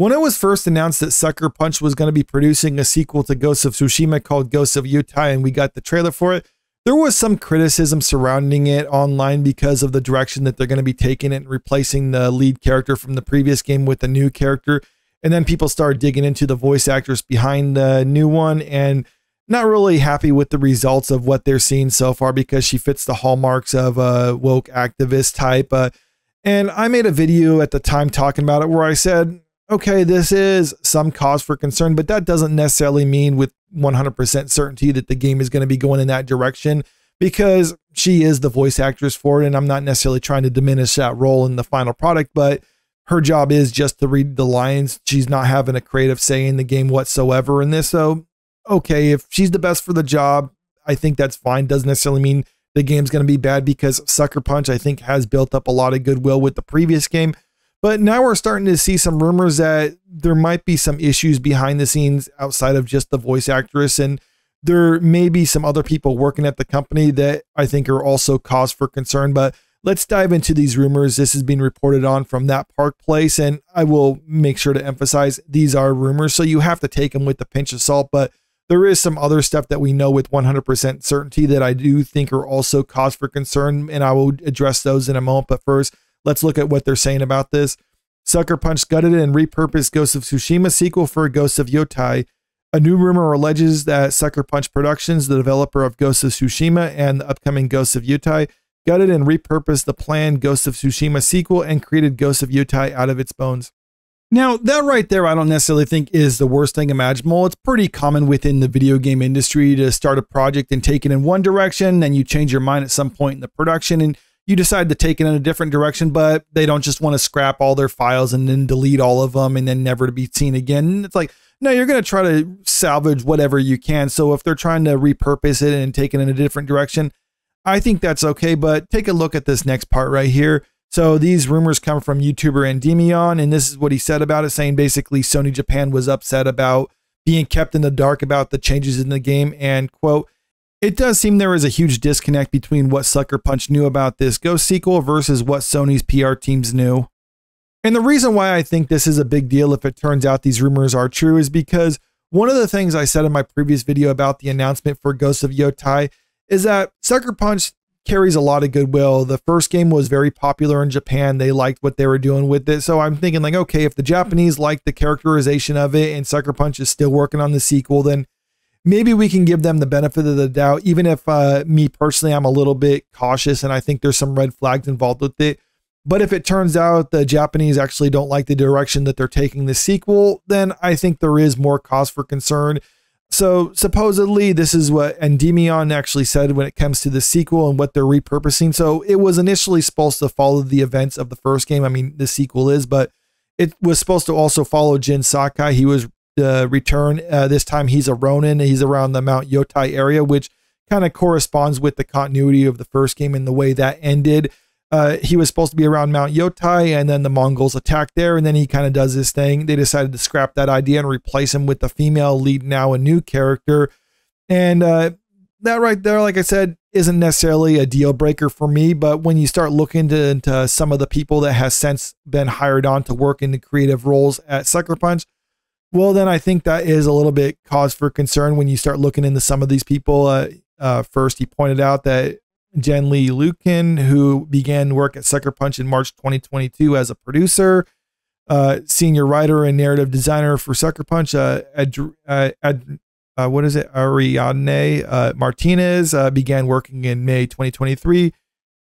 When it was first announced that Sucker Punch was going to be producing a sequel to Ghost of Tsushima called Ghosts of Yotei, and we got the trailer for it, there was some criticism surrounding it online because of the direction that they're going to be taking it and replacing the lead character from the previous game with a new character. And then people started digging into the voice actors behind the new one and not really happy with the results of what they're seeing so far because she fits the hallmarks of a woke activist type. Uh, and I made a video at the time talking about it where I said, okay, this is some cause for concern, but that doesn't necessarily mean with 100% certainty that the game is going to be going in that direction because she is the voice actress for it. And I'm not necessarily trying to diminish that role in the final product, but her job is just to read the lines. She's not having a creative say in the game whatsoever in this. So, okay, if she's the best for the job, I think that's fine. Doesn't necessarily mean the game's going to be bad because Sucker Punch, I think, has built up a lot of goodwill with the previous game. But now we're starting to see some rumors that there might be some issues behind the scenes outside of just the voice actress. And there may be some other people working at the company that I think are also cause for concern. But let's dive into these rumors. This is being reported on from that park place. And I will make sure to emphasize these are rumors. So you have to take them with a pinch of salt. But there is some other stuff that we know with 100% certainty that I do think are also cause for concern. And I will address those in a moment. But first, Let's look at what they're saying about this. Sucker Punch gutted and repurposed Ghost of Tsushima sequel for Ghost of Yotai. A new rumor alleges that Sucker Punch Productions, the developer of Ghost of Tsushima and the upcoming Ghost of Yotai, gutted and repurposed the planned Ghost of Tsushima sequel and created Ghost of Yotai out of its bones. Now, that right there, I don't necessarily think is the worst thing imaginable. It's pretty common within the video game industry to start a project and take it in one direction, then you change your mind at some point in the production, and you decide to take it in a different direction, but they don't just want to scrap all their files and then delete all of them and then never to be seen again. It's like, no, you're going to try to salvage whatever you can. So if they're trying to repurpose it and take it in a different direction, I think that's okay. But take a look at this next part right here. So these rumors come from YouTuber Endymion, and this is what he said about it, saying basically Sony Japan was upset about being kept in the dark about the changes in the game and quote it does seem there is a huge disconnect between what Sucker Punch knew about this Ghost sequel versus what Sony's PR teams knew. And the reason why I think this is a big deal if it turns out these rumors are true is because one of the things I said in my previous video about the announcement for Ghost of Yotei is that Sucker Punch carries a lot of goodwill. The first game was very popular in Japan. They liked what they were doing with it. So I'm thinking like, okay, if the Japanese like the characterization of it and Sucker Punch is still working on the sequel, then maybe we can give them the benefit of the doubt, even if uh, me personally, I'm a little bit cautious and I think there's some red flags involved with it. But if it turns out the Japanese actually don't like the direction that they're taking the sequel, then I think there is more cause for concern. So supposedly this is what Endymion actually said when it comes to the sequel and what they're repurposing. So it was initially supposed to follow the events of the first game. I mean, the sequel is, but it was supposed to also follow Jin Sakai. He was uh, return. Uh, this time he's a Ronin. He's around the Mount Yotai area, which kind of corresponds with the continuity of the first game and the way that ended. Uh, he was supposed to be around Mount Yotai, and then the Mongols attacked there, and then he kind of does this thing. They decided to scrap that idea and replace him with a female lead, now a new character. And uh, that right there, like I said, isn't necessarily a deal breaker for me. But when you start looking into, into some of the people that has since been hired on to work in the creative roles at Sucker Punch, well, then I think that is a little bit cause for concern when you start looking into some of these people. Uh, uh, first, he pointed out that Jen Lee Lukin, who began work at Sucker Punch in March 2022 as a producer, uh, senior writer and narrative designer for Sucker Punch, uh, Ad, uh, Ad, uh, what is it? Ariadne uh, Martinez uh, began working in May 2023.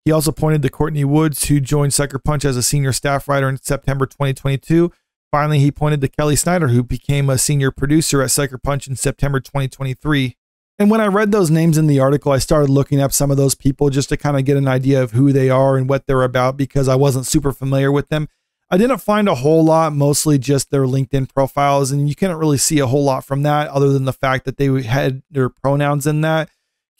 He also pointed to Courtney Woods, who joined Sucker Punch as a senior staff writer in September 2022. Finally, he pointed to Kelly Snyder, who became a senior producer at Sucker Punch in September 2023. And when I read those names in the article, I started looking up some of those people just to kind of get an idea of who they are and what they're about because I wasn't super familiar with them. I didn't find a whole lot, mostly just their LinkedIn profiles, and you couldn't really see a whole lot from that other than the fact that they had their pronouns in that.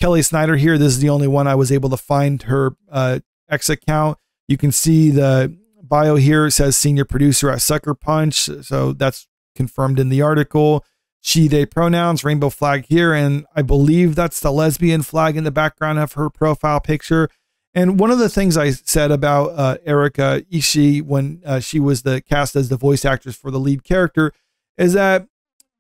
Kelly Snyder here, this is the only one I was able to find her uh, X account. You can see the bio here says senior producer at Sucker Punch. So that's confirmed in the article. She, they pronouns, rainbow flag here. And I believe that's the lesbian flag in the background of her profile picture. And one of the things I said about uh, Erika Ishii when uh, she was the cast as the voice actress for the lead character is that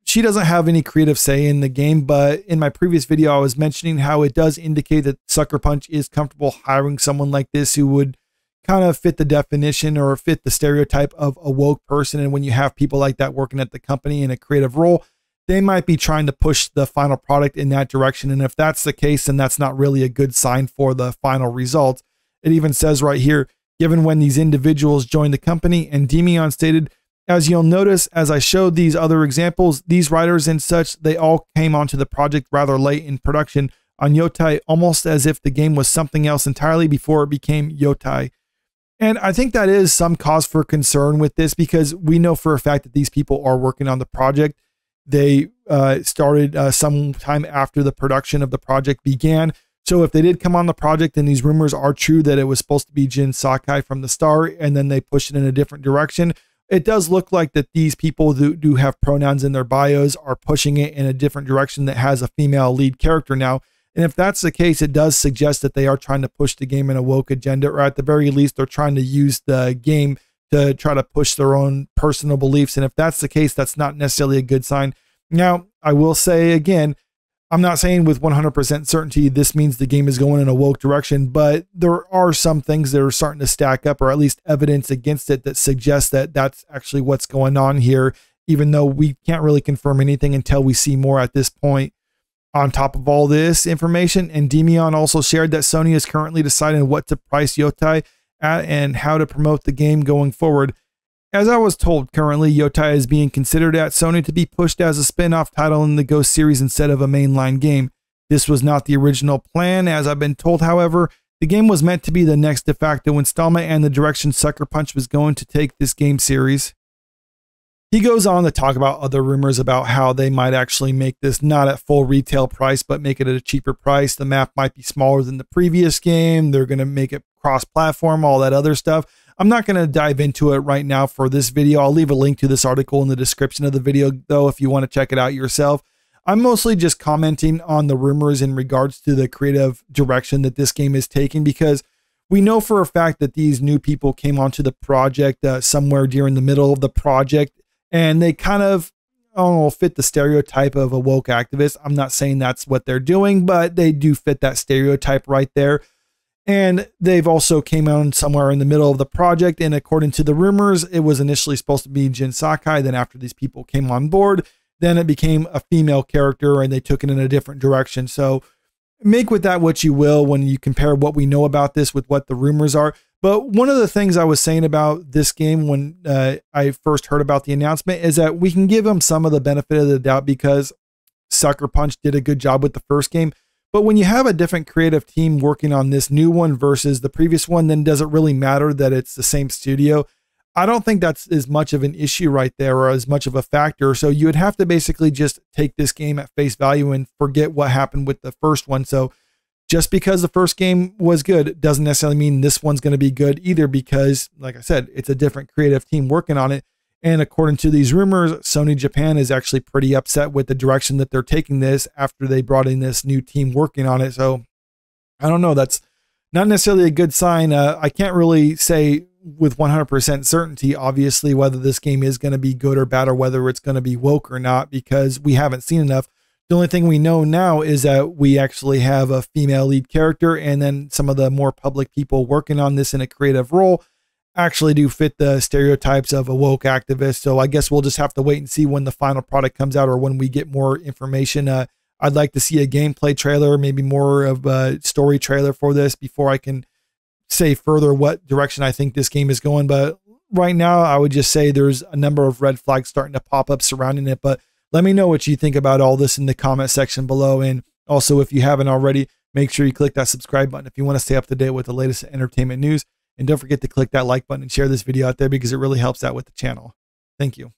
she doesn't have any creative say in the game. But in my previous video, I was mentioning how it does indicate that Sucker Punch is comfortable hiring someone like this who would kind of fit the definition or fit the stereotype of a woke person. And when you have people like that working at the company in a creative role, they might be trying to push the final product in that direction. And if that's the case, then that's not really a good sign for the final result. It even says right here, given when these individuals joined the company, Endymion stated, as you'll notice, as I showed these other examples, these writers and such, they all came onto the project rather late in production on Yotai, almost as if the game was something else entirely before it became Yotai. And I think that is some cause for concern with this because we know for a fact that these people are working on the project. They uh, started uh, sometime after the production of the project began. So if they did come on the project and these rumors are true that it was supposed to be Jin Sakai from the start and then they pushed it in a different direction, it does look like that these people who do have pronouns in their bios are pushing it in a different direction that has a female lead character now. And if that's the case, it does suggest that they are trying to push the game in a woke agenda, or at the very least, they're trying to use the game to try to push their own personal beliefs. And if that's the case, that's not necessarily a good sign. Now, I will say again, I'm not saying with 100% certainty this means the game is going in a woke direction, but there are some things that are starting to stack up, or at least evidence against it that suggests that that's actually what's going on here, even though we can't really confirm anything until we see more at this point. On top of all this information, Endymion also shared that Sony is currently deciding what to price Yotai at and how to promote the game going forward. As I was told, currently Yotai is being considered at Sony to be pushed as a spin off title in the Ghost series instead of a mainline game. This was not the original plan, as I've been told, however. The game was meant to be the next de facto installment and the direction Sucker Punch was going to take this game series. He goes on to talk about other rumors about how they might actually make this not at full retail price, but make it at a cheaper price. The map might be smaller than the previous game. They're going to make it cross platform, all that other stuff. I'm not going to dive into it right now for this video. I'll leave a link to this article in the description of the video, though, if you want to check it out yourself. I'm mostly just commenting on the rumors in regards to the creative direction that this game is taking because we know for a fact that these new people came onto the project uh, somewhere during the middle of the project and they kind of know, fit the stereotype of a woke activist. I'm not saying that's what they're doing, but they do fit that stereotype right there. And they've also came out somewhere in the middle of the project. And according to the rumors, it was initially supposed to be Jin Sakai. Then after these people came on board, then it became a female character and they took it in a different direction. So make with that what you will when you compare what we know about this with what the rumors are. But one of the things I was saying about this game when uh, I first heard about the announcement is that we can give them some of the benefit of the doubt because Sucker Punch did a good job with the first game. But when you have a different creative team working on this new one versus the previous one, then does it really matter that it's the same studio? I don't think that's as much of an issue right there or as much of a factor. So you would have to basically just take this game at face value and forget what happened with the first one. So just because the first game was good doesn't necessarily mean this one's going to be good either because like i said it's a different creative team working on it. And according to these rumors sony japan is actually pretty upset with the direction that they're taking this after they brought in this new team working on it. So i don't know. That's not necessarily a good sign. Uh, i can't really say with 100% certainty obviously whether this game is going to be good or bad or whether it's going to be woke or not because we haven't seen enough the only thing we know now is that we actually have a female lead character, and then some of the more public people working on this in a creative role actually do fit the stereotypes of a woke activist. So I guess we'll just have to wait and see when the final product comes out or when we get more information. Uh, I'd like to see a gameplay trailer, maybe more of a story trailer for this before I can say further what direction I think this game is going. But right now, I would just say there's a number of red flags starting to pop up surrounding it. But let me know what you think about all this in the comment section below. And also, if you haven't already, make sure you click that subscribe button if you want to stay up to date with the latest entertainment news. And don't forget to click that like button and share this video out there because it really helps out with the channel. Thank you.